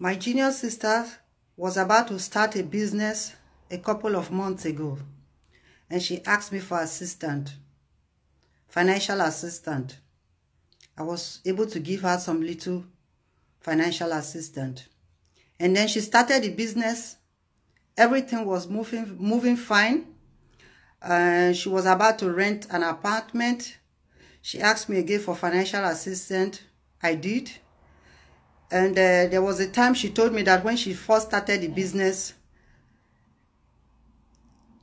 My junior sister was about to start a business a couple of months ago, and she asked me for assistant, financial assistant. I was able to give her some little financial assistant. And then she started the business. Everything was moving moving fine. Uh, she was about to rent an apartment. She asked me again for financial assistant. I did. And uh, there was a time she told me that when she first started the business,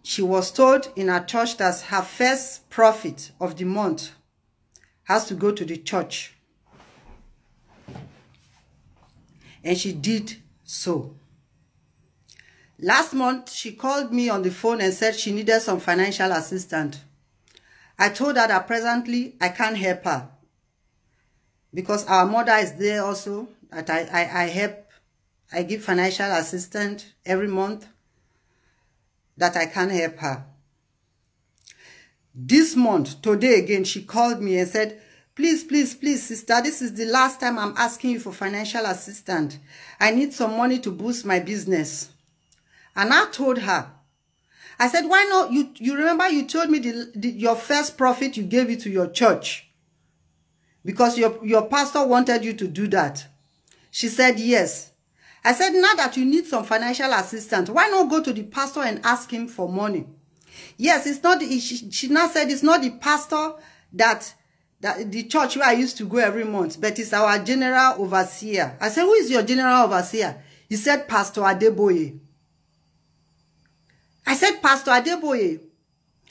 she was told in her church that her first profit of the month has to go to the church. And she did so. Last month, she called me on the phone and said she needed some financial assistance. I told her that presently I can't help her because our mother is there also that I, I, I help, I give financial assistance every month that I can't help her. This month, today again, she called me and said, please, please, please, sister, this is the last time I'm asking you for financial assistance. I need some money to boost my business. And I told her, I said, why not? You, you remember you told me the, the, your first profit, you gave it to your church. Because your, your pastor wanted you to do that. She said, yes. I said, now that you need some financial assistance, why not go to the pastor and ask him for money? Yes, it's not, she, she now said it's not the pastor that, that the church where I used to go every month, but it's our general overseer. I said, who is your general overseer? He said, Pastor Adeboye. I said, Pastor Adeboye.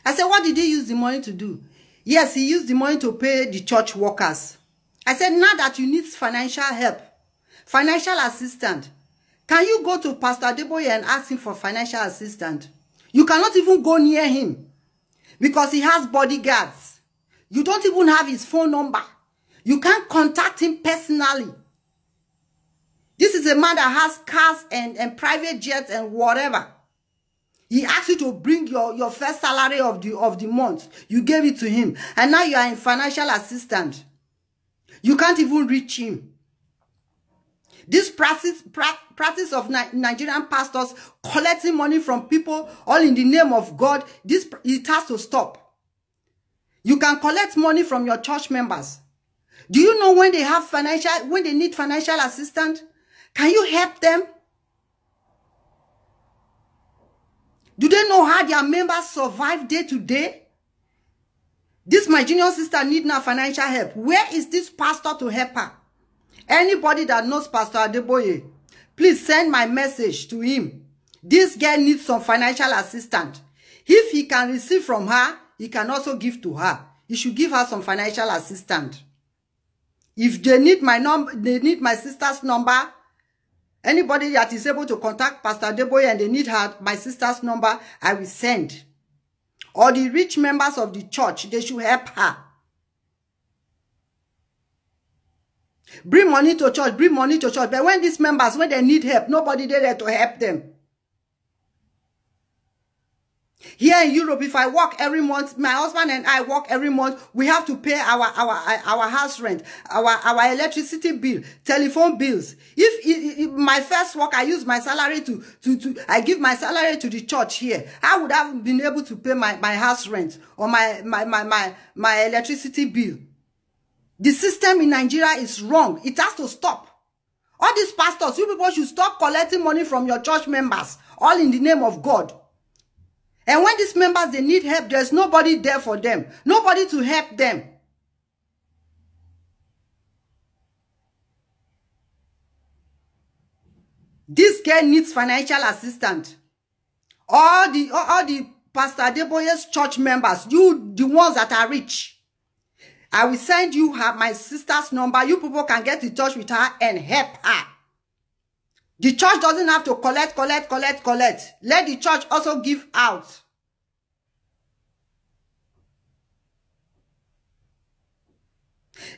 I said, what did he use the money to do? Yes, he used the money to pay the church workers. I said, now that you need financial help, financial assistance, can you go to Pastor Adeboye and ask him for financial assistance? You cannot even go near him because he has bodyguards. You don't even have his phone number. You can't contact him personally. This is a man that has cars and, and private jets and whatever. He asked you to bring your, your first salary of the, of the month. You gave it to him. And now you are in financial assistance. You can't even reach him. This practice, pra practice of Ni Nigerian pastors collecting money from people all in the name of God, this it has to stop. You can collect money from your church members. Do you know when they have financial, when they need financial assistance? Can you help them? Do they know how their members survive day to day? This my junior sister need now financial help. Where is this pastor to help her? Anybody that knows Pastor Adeboye, please send my message to him. This girl needs some financial assistance. If he can receive from her, he can also give to her. He should give her some financial assistance. If they need my number, they need my sister's number, anybody that is able to contact Pastor Adeboye and they need her, my sister's number, I will send. Or the rich members of the church, they should help her. Bring money to church, bring money to church. But when these members, when they need help, nobody there to help them. Here in Europe, if I work every month, my husband and I work every month, we have to pay our our our house rent, our our electricity bill, telephone bills. If, if, if my first work, I use my salary to to to I give my salary to the church here, I would have been able to pay my my house rent or my my my my, my electricity bill. The system in Nigeria is wrong. It has to stop. All these pastors, you people should stop collecting money from your church members, all in the name of God. And when these members, they need help, there's nobody there for them. Nobody to help them. This girl needs financial assistance. All the, all, all the Pastor Adeboye's church members, you, the ones that are rich, I will send you her, my sister's number. You people can get in touch with her and help her. The church doesn't have to collect, collect, collect, collect. Let the church also give out.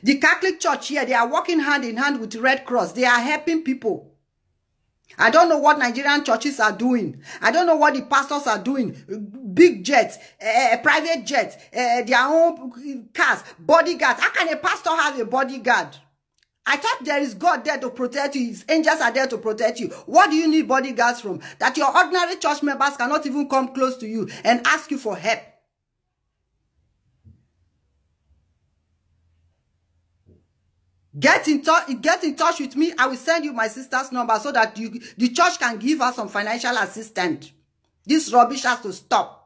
The Catholic Church here, they are working hand in hand with the Red Cross. They are helping people. I don't know what Nigerian churches are doing. I don't know what the pastors are doing. Big jets, uh, private jets, uh, their own cars, bodyguards. How can a pastor have a bodyguard? I thought there is God there to protect you. His angels are there to protect you. What do you need bodyguards from? That your ordinary church members cannot even come close to you and ask you for help. Get in touch. Get in touch with me. I will send you my sister's number so that you, the church can give her some financial assistance. This rubbish has to stop.